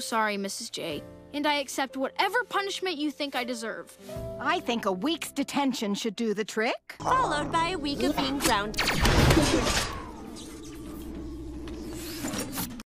sorry, Mrs. J. And I accept whatever punishment you think I deserve. I think a week's detention should do the trick. Followed by a week of being grounded.